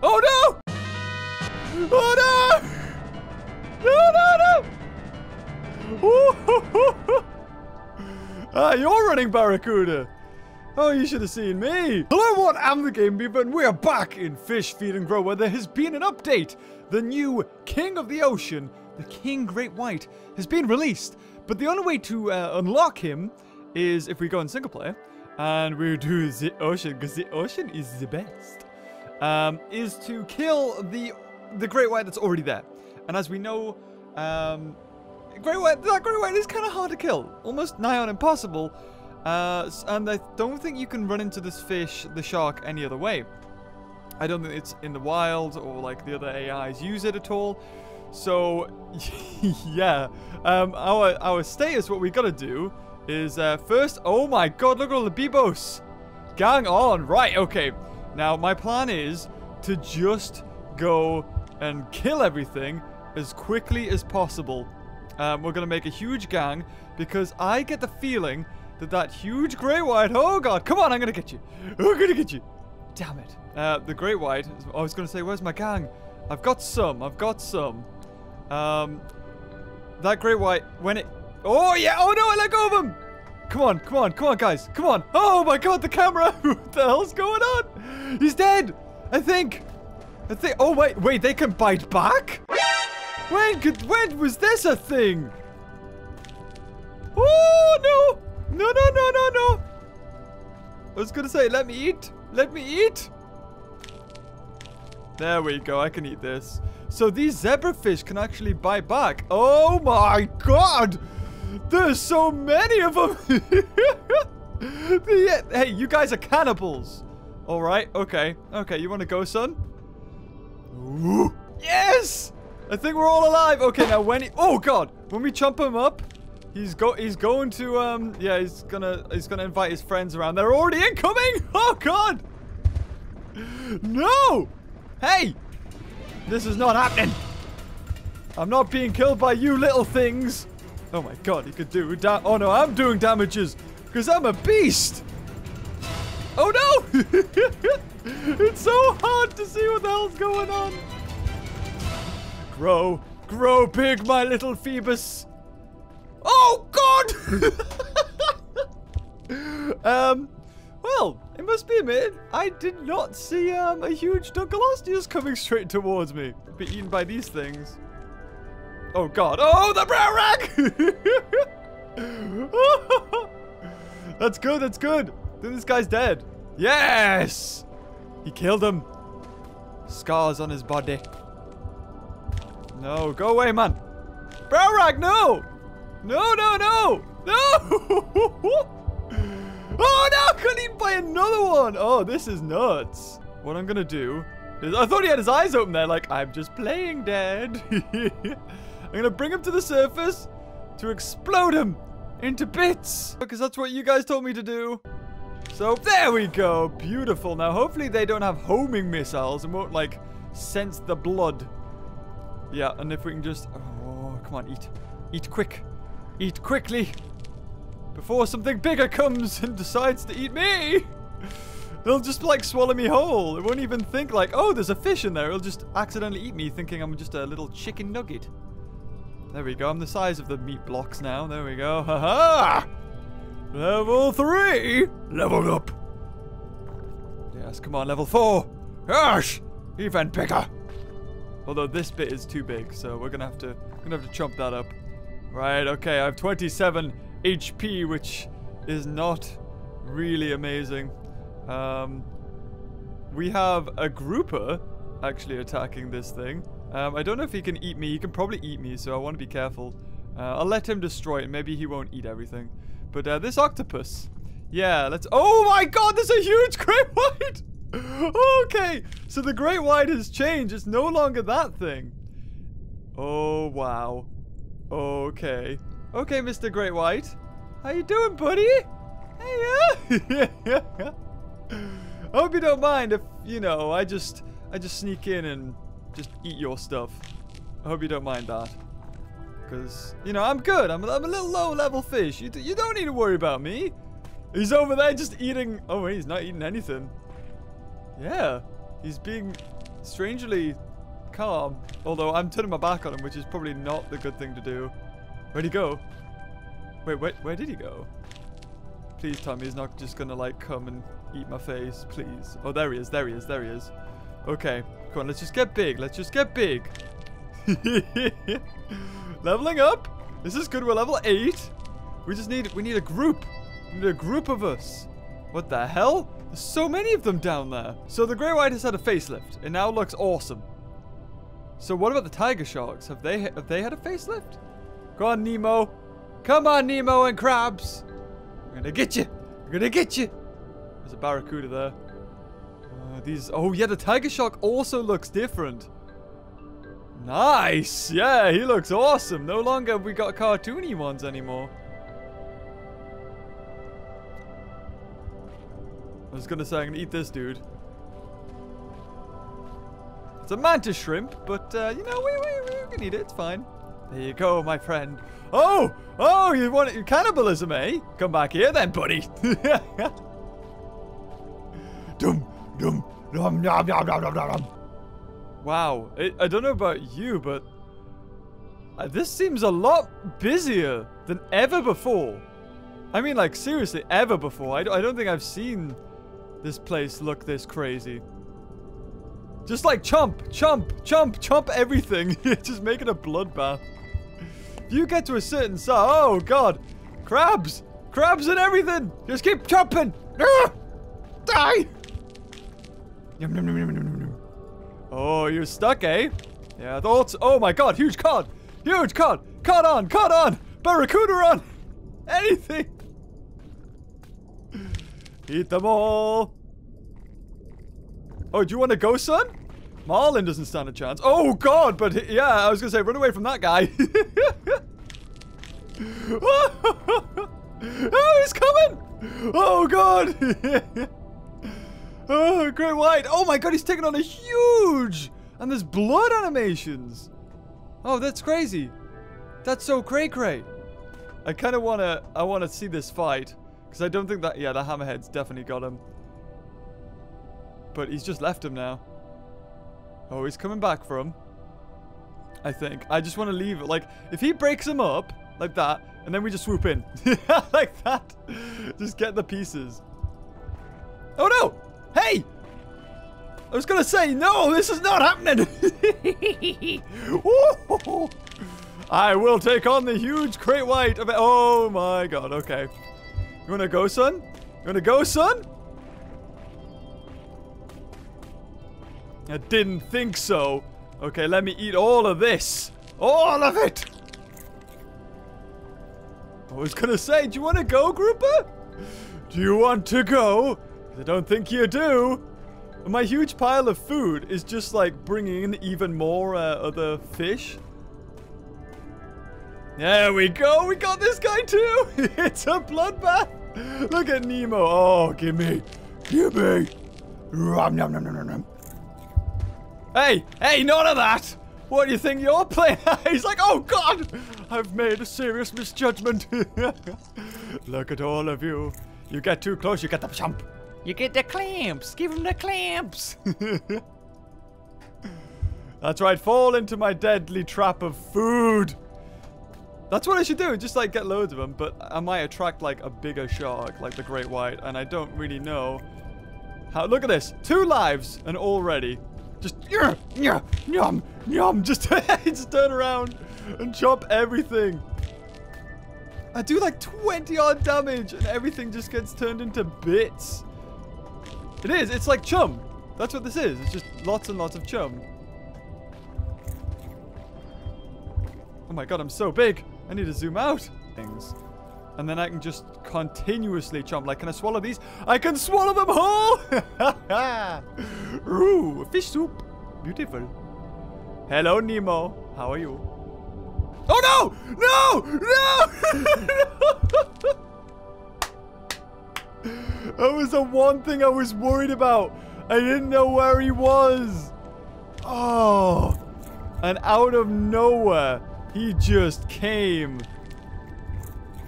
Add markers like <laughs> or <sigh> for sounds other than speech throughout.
Oh no! Oh no! No, no, no! <laughs> ah, you're running Barracuda. Oh, you should have seen me. Hello, what? I'm the Gaming Beaver, and we are back in Fish, Feed, and Grow, where there has been an update. The new King of the Ocean, the King Great White, has been released. But the only way to uh, unlock him is if we go in single player, and we do the ocean, because the ocean is the best, um, is to kill the the Great White that's already there. And as we know, um, Great White, that Great White is kind of hard to kill, almost nigh on impossible. Uh, and I don't think you can run into this fish, the shark, any other way. I don't think it's in the wild or like the other AIs use it at all. So, <laughs> yeah. Um, our our status, what we gotta do is uh, first. Oh my God! Look at all the Bibos. Gang on. Right. Okay. Now my plan is to just go and kill everything as quickly as possible. Um, we're gonna make a huge gang because I get the feeling that that huge great white. Oh God! Come on! I'm gonna get you. I'm gonna get you. Damn it. Uh, the great white. I was gonna say, where's my gang? I've got some. I've got some. Um, that great white, when it... Oh, yeah. Oh, no, I let go of him. Come on, come on, come on, guys. Come on. Oh, my God, the camera. <laughs> what the hell's going on? He's dead. I think. I think... Oh, wait. Wait, they can bite back? When could... When was this a thing? Oh, no. No, no, no, no, no. I was to say, let me eat. Let me eat. There we go. I can eat this. So these zebrafish can actually bite back. Oh my god! There's so many of them! <laughs> hey, you guys are cannibals! Alright, okay. Okay, you want to go, son? Ooh. <gasps> Yes! I think we're all alive. Okay, now when he... Oh god! When we chomp him up, he's go he's going to um yeah, he's gonna he's gonna invite his friends around. They're already incoming! <laughs> Oh god! No! Hey! This is not happening. I'm not being killed by you little things. Oh my god, he could do Oh no, I'm doing damages. Because I'm a beast. Oh no! <laughs> it's so hard to see what the hell's going on. Grow. Grow big, my little Phoebus. Oh god! <laughs> um, well, it must be admitted, I did not see um, a huge Dunkleosteus coming straight towards me. Be eaten by these things. Oh god. Oh, the brown rag! <laughs> that's good, that's good. Then this guy's dead. Yes! He killed him. Scars on his body. No, go away, man. Brown rag, no! No, no, no! No! <laughs> Oh no, got eaten by another one. Oh, this is nuts. What I'm gonna do is, I thought he had his eyes open there, like, I'm just playing, Dad. <laughs> I'm gonna bring him to the surface to explode him into bits. Because that's what you guys told me to do. So there we go. Beautiful. Now, hopefully they don't have homing missiles and won't, like, sense the blood. Yeah, and if we can just... Oh, come on, eat. Eat quick. Eat quickly. Before something bigger comes and decides to eat me. They'll just like swallow me whole. It won't even think like, oh, there's a fish in there. It'll just accidentally eat me thinking I'm just a little chicken nugget. There we go. I'm the size of the meat blocks now. There we go. Haha! -ha! Level three! Leveled up. Yes, come on, level four. Gosh! Even bigger. Although this bit is too big, so we're gonna have to gonna have to chomp that up. Right, okay, I have 27 HP, which is not really amazing. Um, we have a grouper actually attacking this thing. Um, I don't know if he can eat me. He can probably eat me, so I want to be careful. Uh, I'll let him destroy it. Maybe he won't eat everything. But uh, this octopus. Yeah, let's... Oh my god, there's a huge great white! <laughs> okay, so the great white has changed. It's no longer that thing. Oh, wow. Okay. Okay, Mr. Great White. How you doing, buddy? Hey, yeah. <laughs> I hope you don't mind if, you know, I just I just sneak in and just eat your stuff. I hope you don't mind that. Because, you know, I'm good. I'm, I'm a little low-level fish. You, you don't need to worry about me. He's over there just eating... Oh, wait, he's not eating anything. Yeah. He's being strangely calm. Although I'm turning my back on him, which is probably not the good thing to do. Where'd he go? Wait, wait, where did he go? Please tell me he's not just gonna like come and eat my face, please. Oh, there he is, there he is, there he is. Okay, come on, let's just get big. Let's just get big. <laughs> Leveling up. This is good. We're level 8. We just need, we need a group. We need a group of us. What the hell? There's so many of them down there. So the Great White has had a facelift. It now looks awesome. So what about the Tiger Sharks? Have they, have they had a facelift? Go on, Nemo. Come on, Nemo and Crabs. I'm gonna get you. I'm gonna get you. There's a Barracuda there. Uh, these, oh yeah, the Tiger Shark also looks different. Nice! Yeah, he looks awesome. No longer have we got cartoony ones anymore. I was gonna say I'm gonna eat this dude. It's a mantis shrimp, but uh, you know, we, we, we can eat it. It's fine. There you go, my friend. Oh! Oh, you want it, cannibalism, eh? Come back here then, buddy. <laughs> Wow, it, I don't know about you, but uh, this seems a lot busier than ever before. I mean, like, seriously, ever before. I, I don't think I've seen this place look this crazy. Just like chomp, chomp, chomp, chomp everything. <laughs> Just making a bloodbath. You get to a certain size, oh god, crabs, crabs and everything. Just keep chomping. Ah! Die. Yum, yum, yum, yum, yum, yum. Oh, you're stuck, eh? Yeah, thoughts. Oh my god, huge cod. Huge cod. Cod on, cod on. Barracuda on. <laughs> Anything. Eat them all. Oh, do you want to go, son? Marlin doesn't stand a chance. Oh, God, but yeah, I was to say, run away from that guy. <laughs> oh, he's coming. Oh, God. <laughs> oh, great white. Oh, my God, he's taking on a huge. And there's blood animations. Oh, that's crazy. That's so cray-cray. I kind of want to, I want to see this fight. Because I don't think that... Yeah, the hammerhead's definitely got him. But he's just left him now. Oh, he's coming back for him. I think. I just want to leave it. Like, if he breaks him up, like that, and then we just swoop in. <laughs> like that. Just get the pieces. Oh, no! I was going to say, no, this is not happening! <laughs> <laughs> I will take on the huge great white of it. Oh, my God. Okay. You wanna go, son? You wanna go, son? I didn't think so. Okay, let me eat all of this. All of it! I was gonna say, do you wanna go, Grouper? Do you want to go? I don't think you do. My huge pile of food is just like bringing in even more uh, other fish. There we go. We got this guy too. <laughs> it's a bloodbath. Look at Nemo. Oh, give me. Give me. Rum, nom, nom, nom, nom. Hey, hey, none of that. What do you think you're playing? He's <laughs> like, oh God, I've made a serious misjudgment. <laughs> Look at all of you. You get too close, you get the chump. You get the clamps. Give him the clamps. <laughs> That's right. Fall into my deadly trap of food. That's what I should do, just like get loads of them, but I might attract like a bigger shark, like the great white, and I don't really know how. Look at this, two lives, and already, just yeah, yeah, yum, yum, <laughs> just, just turn around and chop everything. I do like 20 odd damage, and everything just gets turned into bits. It is, it's like chum. That's what this is, it's just lots and lots of chum. Oh my god, I'm so big. I need to zoom out. Things. And then I can just continuously chomp. Like, can I swallow these? I can swallow them whole! <laughs> Ooh, fish soup. Beautiful. Hello, Nemo. How are you? Oh, no! No! <laughs> No! <laughs> that was the one thing I was worried about. I didn't know where he was. Oh. And out of nowhere, he just came.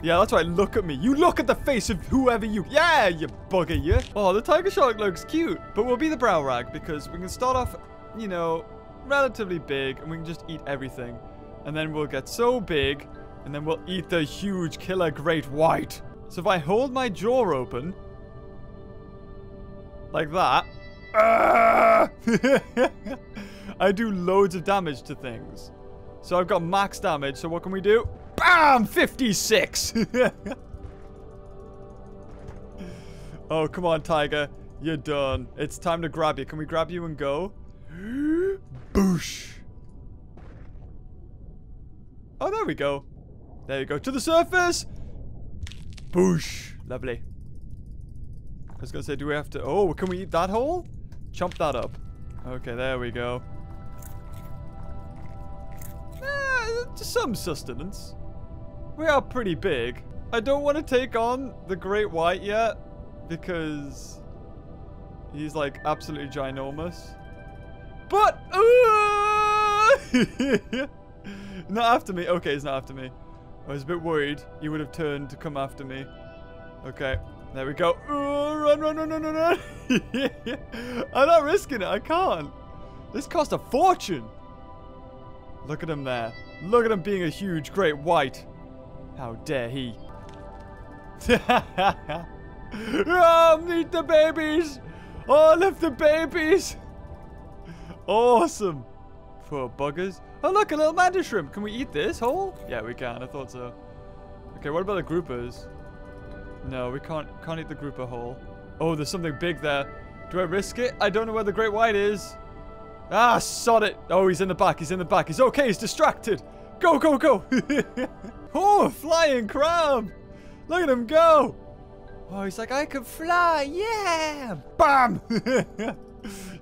Yeah, that's right. Look at me. You look at the face of whoever you... Yeah, you bugger, you. Oh, the tiger shark looks cute. But we'll be the brow rag because we can start off, you know, relatively big and we can just eat everything. And then we'll get so big and then we'll eat the huge killer great white. So if I hold my jaw open, like that, <laughs> I do loads of damage to things. So I've got max damage, so what can we do? BAM! 56! <laughs> oh, come on, Tiger. You're done. It's time to grab you. Can we grab you and go? <gasps> Boosh! Oh, there we go. There you go. To the surface! Boosh! Lovely. I was gonna say, do we have to... Oh, can we eat that whole? Chomp that up. Okay, there we go. Eh, some sustenance. We are pretty big. I don't want to take on the Great White yet because he's like absolutely ginormous. But uh, <laughs> not after me. Okay, he's not after me. I was a bit worried he would have turned to come after me. Okay, there we go. Uh, run, run, run, run, run, run. <laughs> I'm not risking it. I can't. This cost a fortune. Look at him there. Look at him being a huge great white. How dare he? <laughs> oh, meet the babies! All of the babies! Awesome! Poor buggers. Oh, look, a little mantis shrimp. Can we eat this whole? Yeah, we can. I thought so. Okay, what about the groupers? No, we can't can't eat the grouper whole. Oh, there's something big there. Do I risk it? I don't know where the great white is. Ah, sod it. Oh, he's in the back. He's in the back. He's okay. He's distracted. Go, go, go. <laughs> oh, flying crab. Look at him go. Oh, he's like, I can fly. Yeah. Bam. <laughs>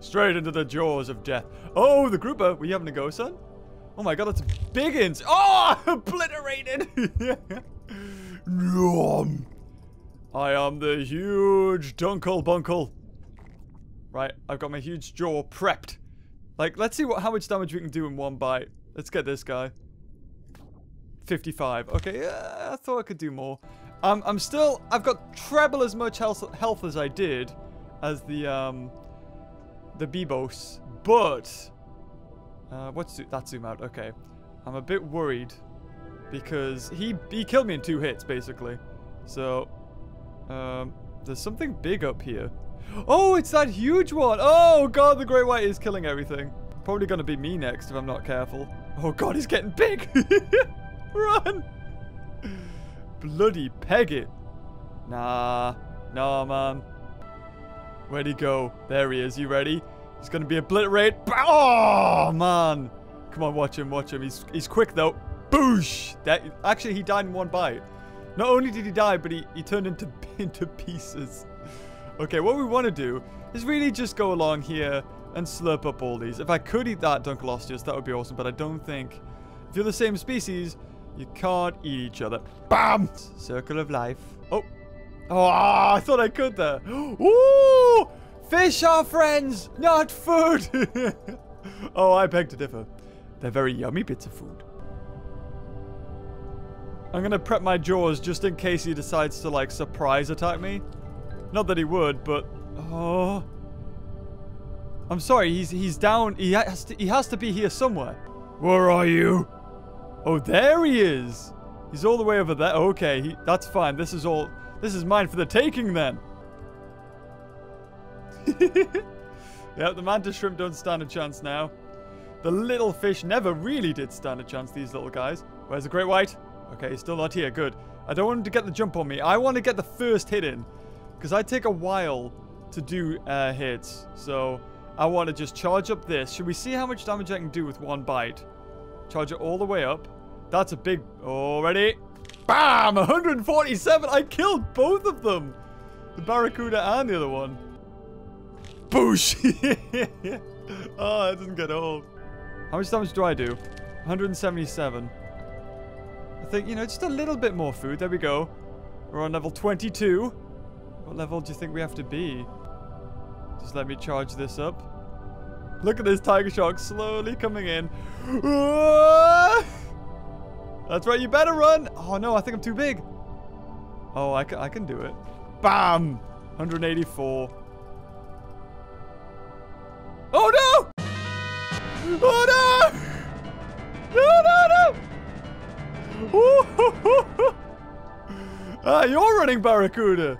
Straight into the jaws of death. Oh, the grouper. You having a go, son? Oh my god, that's biggins. Oh, <laughs> obliterated. <laughs> I am the huge Dunkle Bunkle. Right, I've got my huge jaw prepped. Like, let's see what how much damage we can do in one bite. Let's get this guy. 55. Okay, uh, I thought I could do more. Um, I'm still... I've got treble as much health, health as I did as the, um... The Bibos. But... Uh, what's... That zoom out. Okay. I'm a bit worried. Because he, he killed me in two hits, basically. So... Um, there's something big up here. Oh, it's that huge one. Oh, God, the Great White is killing everything. Probably going to be me next if I'm not careful. Oh, God, he's getting big. <laughs> Run! Bloody peg it. Nah. Nah, man. Where'd he go? There he is. You ready? Going to be obliterated. Oh, man. Come on, watch him, watch him. He's, he's quick, though. Boosh! That, actually, he died in one bite. Not only did he die, but he, he turned into, <laughs> into pieces. Okay, what we want to do is really just go along here and slurp up all these. If I could eat that Dunkleosteus, that would be awesome, but I don't think... If you're the same species, you can't eat each other. Bam! Circle of life. Oh. Oh, I thought I could there. <gasps> Ooh! Fish are friends, not food! <laughs> oh, I beg to differ. They're very yummy bits of food. I'm gonna prep my jaws just in case he decides to, like, surprise attack me. Not that he would, but... Oh... I'm sorry, he's he's down. He has to, he has to be here somewhere. Where are you? Oh, there he is. He's all the way over there. Okay, he, that's fine. This is all... This is mine for the taking, then. <laughs> yep, the mantis shrimp don't stand a chance now. The little fish never really did stand a chance, these little guys. Where's the great white? Okay, he's still not here. Good. I don't want him to get the jump on me. I want to get the first hit in. Because I take a while to do uh, hits. So I want to just charge up this. Should we see how much damage I can do with one bite? Charge it all the way up. That's a big... Oh, ready? Bam! 147! I killed both of them! The Barracuda and the other one. Boosh! <laughs> oh, that doesn't get old. How much damage do I do? 177. I think, you know, just a little bit more food. There we go. We're on level 22. What level do you think we have to be? Just let me charge this up. Look at this tiger shark slowly coming in. <laughs> That's right, you better run. Oh no, I think I'm too big. Oh, I can, I can do it. Bam! 184. Ah, you're running Barracuda!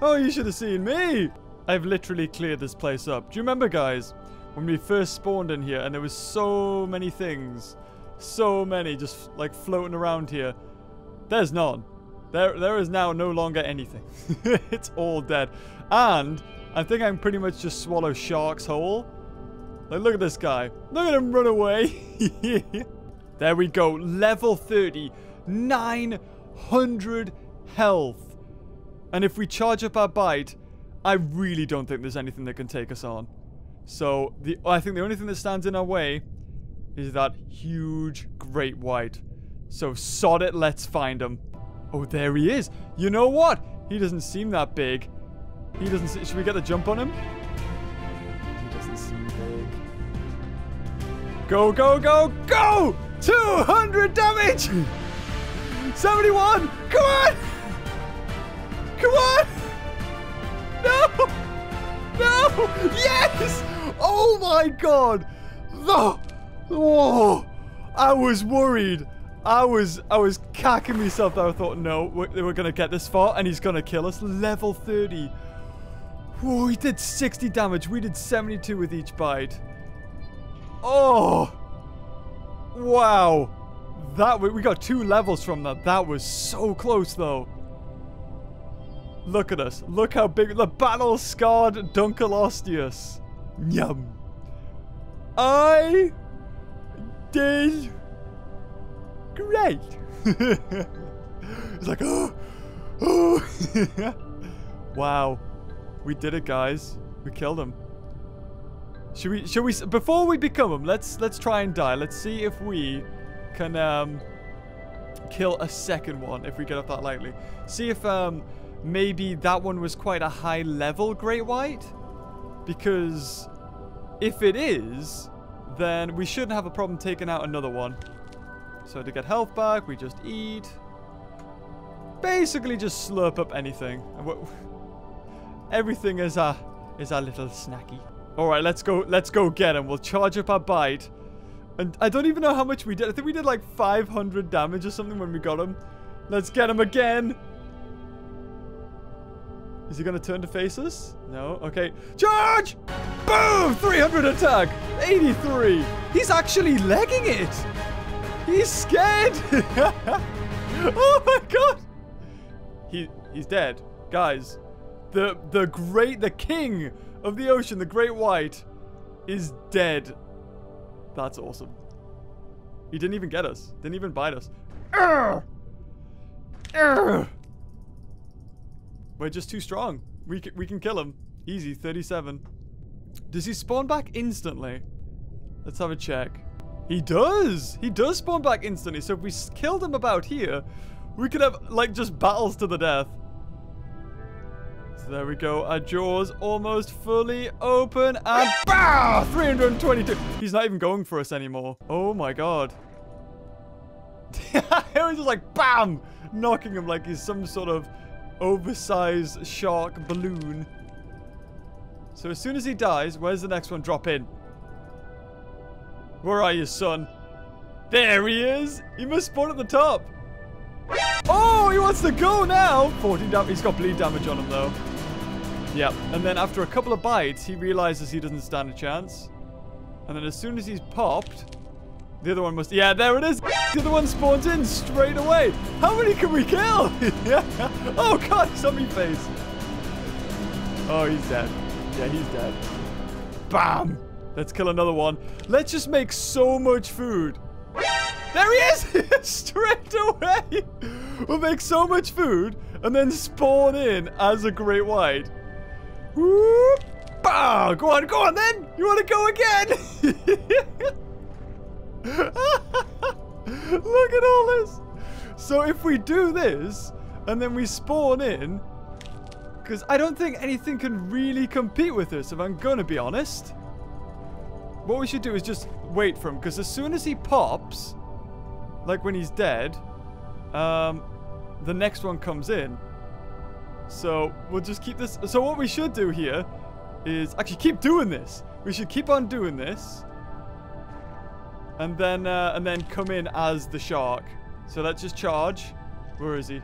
Oh, you should have seen me! I've literally cleared this place up. Do you remember, guys, when we first spawned in here and there was so many things, so many just like floating around here? There's none. There, there is now no longer anything. <laughs> it's all dead. And I think I am pretty much just swallow Shark's whole. Like, look at this guy. Look at him run away. <laughs> there we go. Level 30. 900 health. And if we charge up our bite, I really don't think there's anything that can take us on. So, the I think the only thing that stands in our way is that huge great white. So, sod it, let's find him. Oh, there he is. You know what? He doesn't seem that big. He doesn't see, Should we get the jump on him? He doesn't seem big. Go, go, go, go! 200 damage! <laughs> 71! Come on! Come on! No! No! Yes! Oh my god! No! Oh! I was worried. I was I was cacking myself that I thought, no, we're, we're going to get this far and he's going to kill us. Level 30. Oh, he did 60 damage. We did 72 with each bite. Oh. Wow. That We got two levels from that. That was so close, though. Look at us. Look how big. The battle-scarred Dunkleosteus. Yum. I did great. <laughs> it's like, oh, oh. <laughs> wow. We did it, guys. We killed him. Should we, should we, before we become him, let's, let's try and die. Let's see if we can, um, kill a second one if we get up that lightly. See if, um, maybe that one was quite a high level Great White. Because if it is, then we shouldn't have a problem taking out another one. So to get health back, we just eat. Basically just slurp up anything. <laughs> Everything is a is our little snacky. Alright, let's go, let's go get him. We'll charge up our bite. And I don't even know how much we did. I think we did like 500 damage or something when we got him. Let's get him again. Is he going to turn to face us? No? Okay. Charge! Boom! 300 attack! 83! He's actually legging it! He's scared! <laughs> oh my god! He he's dead. Guys, the the great the king of the ocean, the great white, is dead. That's awesome. He didn't even get us. Didn't even bite us. Urgh! Urgh! We're just too strong. We can, we can kill him. Easy, 37. Does he spawn back instantly? Let's have a check. He does! He does spawn back instantly, so if we killed him about here, we could have, like, just battles to the death. So there we go. Our jaws almost fully open, and BAM! 322! He's not even going for us anymore. Oh my god. <laughs> it was just like, BAM! Knocking him like he's some sort of oversized shark balloon. So as soon as he dies, where's the next one drop in? Where are you, son? There he is. He must spawn at the top. Oh, he wants to go now. 14 damage. He's got bleed damage on him, though. Yep. And then after a couple of bites, he realizes he doesn't stand a chance. And then as soon as he's popped, the other one must... Yeah, there it is. The other one spawns in straight away. How many can we kill? <laughs> yeah. oh, God. Zombie face. Oh, he's dead. Yeah, he's dead. Bam. Let's kill another one. Let's just make so much food. There he is! <laughs> Straight away! We'll make so much food and then spawn in as a great white. Whoop! Bow! Go on, go on then! You want to go again? <laughs> <laughs> Look at all this! So if we do this, and then we spawn in, because I don't think anything can really compete with this, if I'm going to be honest. What we should do is just wait for him, because as soon as he pops, like when he's dead, um, the next one comes in. So we'll just keep this. So what we should do here is actually keep doing this. We should keep on doing this. And then, uh, and then come in as the shark. So let's just charge. Where is he?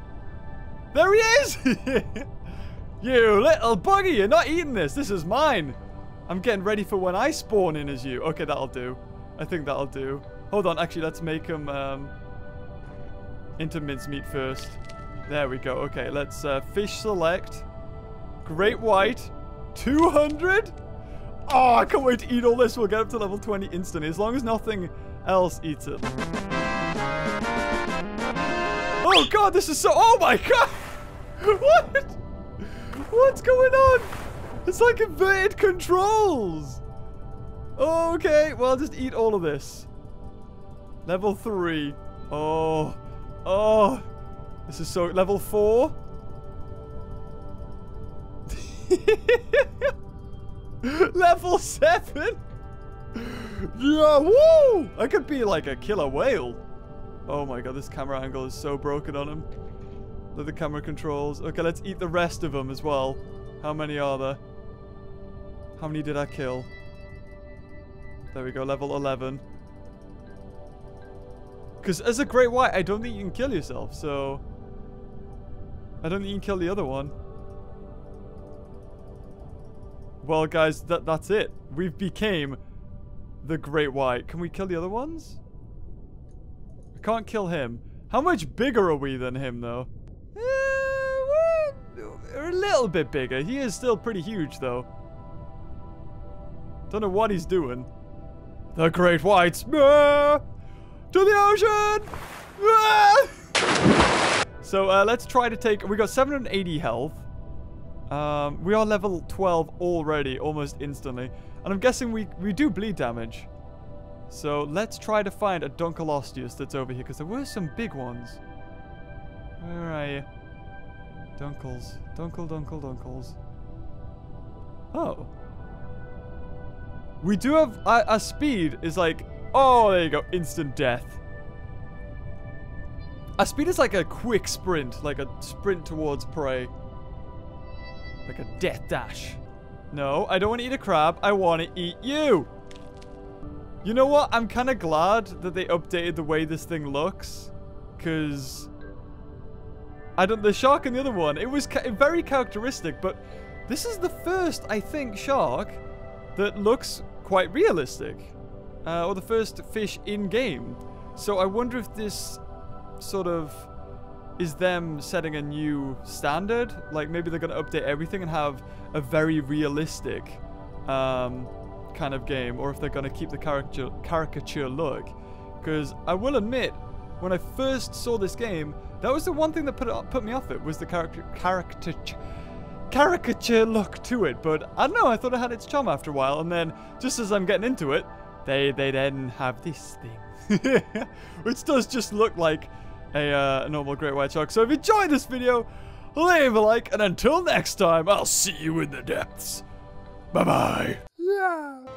There he is! <laughs> you little buggy, you're not eating this. This is mine. I'm getting ready for when I spawn in as you. Okay, that'll do. I think that'll do. Hold on, actually, let's make him um, into mincemeat first. There we go. Okay, let's uh, fish select. Great white. 200? Oh, I can't wait to eat all this. We'll get up to level 20 instantly, as long as nothing else eats it. Oh, God, this is so... Oh, my God! <laughs> What? What's going on? It's like inverted controls. Okay, well, just eat all of this. Level 3. Oh. Oh. This is so... Level 4. <laughs> Level 7? Yeah, woo! I could be like a killer whale. Oh my god, this camera angle is so broken on him. Look at the camera controls. Okay, let's eat the rest of them as well. How many are there? How many did I kill? There we go, level 11. Because as a great white, I don't think you can kill yourself, so... I don't think you can kill the other one. Well, guys, that that's it. We've became the Great White. Can we kill the other ones? We can't kill him. How much bigger are we than him, though? Eh, we're a little bit bigger. He is still pretty huge, though. Don't know what he's doing. The Great Whites. Ah! To the ocean! Ah! So, uh, let's try to take... We got 780 health. Um, we are level 12 already, almost instantly. And I'm guessing we, we do bleed damage. So let's try to find a Dunkleosteus that's over here, because there were some big ones. Where are you? Dunkles. Dunkel, Dunkel, Dunkles. Oh. We do have... Our, our speed is like... Oh, there you go. Instant death. Our speed is like a quick sprint. Like a sprint towards prey. Like a death dash. No, I don't want to eat a crab. I want to eat you. You know what? I'm kind of glad that they updated the way this thing looks. Because... I don't... The shark and the other one, it was ca very characteristic, but this is the first, I think, shark that looks quite realistic. Uh, or the first fish in-game. So I wonder if this sort of is them setting a new standard. Like maybe they're going to update everything and have a very realistic um, kind of game, or if they're going to keep the caricature caricature look. Because I will admit, when I first saw this game, that was the one thing that put it, put me off it was the character character caricature look to it. But I don't know, I thought it had its charm after a while, and then just as I'm getting into it, they they then have this thing, <laughs> which does just look like a, uh, normal great white shark. So if you enjoyed this video, leave a like, and until next time, I'll see you in the depths. Bye-bye. Yeah.